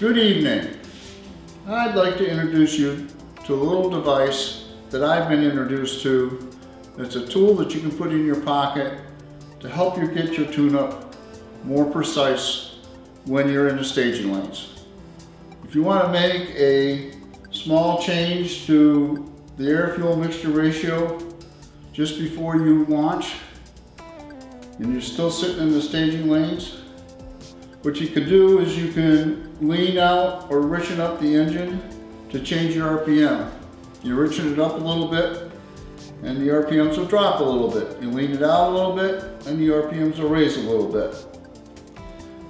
Good evening. I'd like to introduce you to a little device that I've been introduced to. It's a tool that you can put in your pocket to help you get your tune-up more precise when you're in the staging lanes. If you want to make a small change to the air-fuel mixture ratio just before you launch, and you're still sitting in the staging lanes, what you can do is you can lean out or richen up the engine to change your RPM. You richen it up a little bit and the RPMs will drop a little bit. You lean it out a little bit and the RPMs will raise a little bit.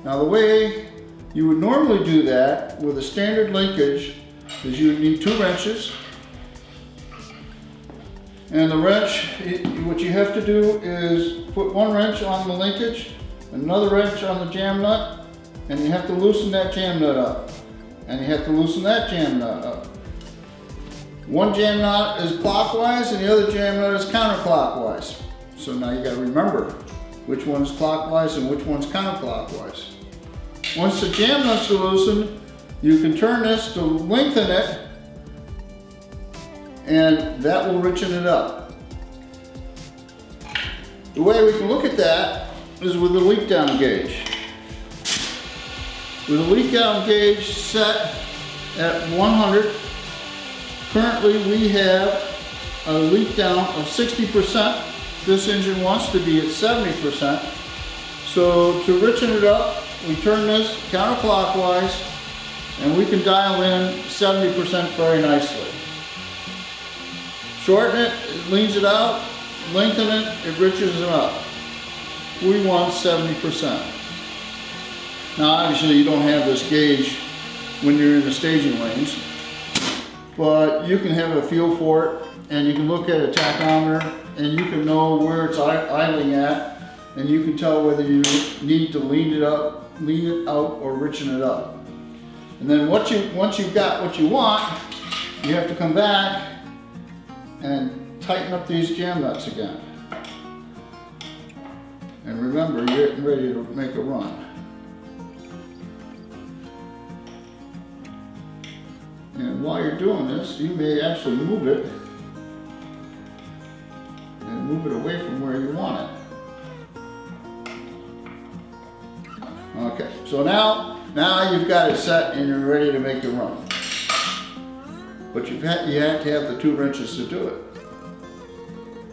Now the way you would normally do that with a standard linkage is you would need two wrenches and the wrench, what you have to do is put one wrench on the linkage, another wrench on the jam nut, and you have to loosen that jam nut up. And you have to loosen that jam nut up. One jam nut is clockwise and the other jam nut is counterclockwise. So now you gotta remember which one's clockwise and which one's counterclockwise. Once the jam nuts are loosened, you can turn this to lengthen it and that will richen it up. The way we can look at that is with the leak down gauge. With a leak down gauge set at 100, currently we have a leak down of 60%. This engine wants to be at 70%. So to richen it up, we turn this counterclockwise and we can dial in 70% very nicely. Shorten it, it leans it out, lengthen it, it riches it up. We want 70%. Now obviously you don't have this gauge when you're in the staging lanes, but you can have a feel for it and you can look at a tachometer and you can know where it's idling at and you can tell whether you need to lean it up, lean it out or richen it up. And then once, you, once you've got what you want, you have to come back and tighten up these jam nuts again. And remember, you're getting ready to make a run. And while you're doing this, you may actually move it and move it away from where you want it. Okay, so now, now you've got it set and you're ready to make the run. But you've had, you have to have the two wrenches to do it.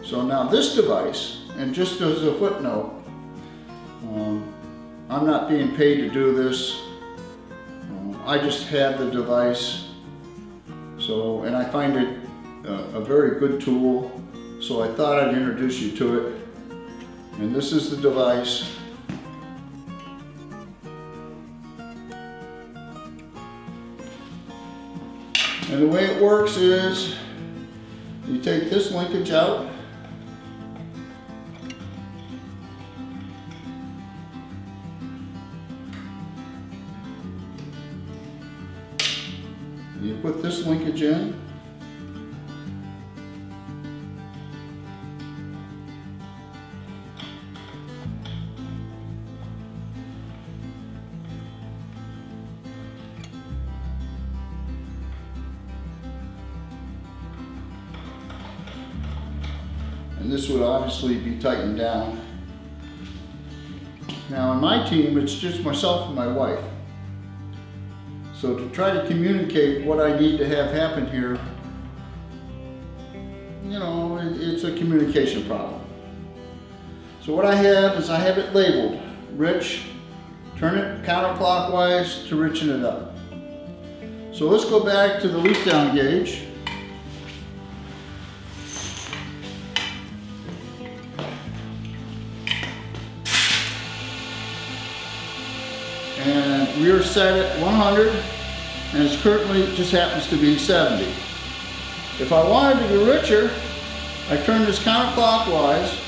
So now this device, and just as a footnote, um, I'm not being paid to do this. Um, I just have the device so, and I find it a, a very good tool. So I thought I'd introduce you to it. And this is the device. And the way it works is you take this linkage out Put this linkage in. And this would obviously be tightened down. Now on my team, it's just myself and my wife. So to try to communicate what I need to have happen here, you know, it, it's a communication problem. So what I have is I have it labeled, rich, turn it counterclockwise to richen it up. So let's go back to the leak down gauge. Are set at 100 and it's currently just happens to be 70. If I wanted to be richer, I turn this counterclockwise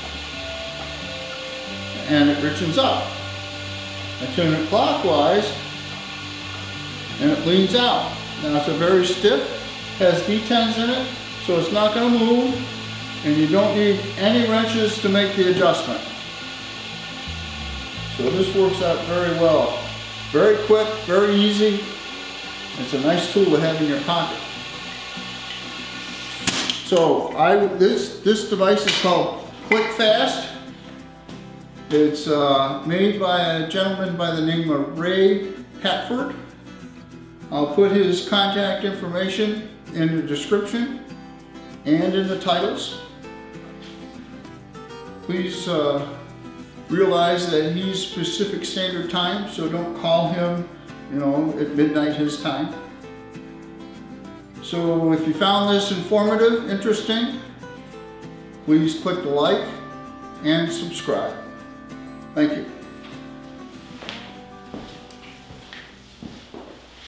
and it richens up. I turn it clockwise and it leans out. Now it's a very stiff, has detents in it, so it's not going to move and you don't need any wrenches to make the adjustment. So this works out very well. Very quick, very easy, It's a nice tool to have in your pocket. So I, this, this device is called Click Fast. It's uh, made by a gentleman by the name of Ray Hadford. I'll put his contact information in the description and in the titles. Please uh, realize that he's Pacific Standard Time, so don't call him, you know, at midnight his time. So if you found this informative, interesting, please click the like and subscribe. Thank you.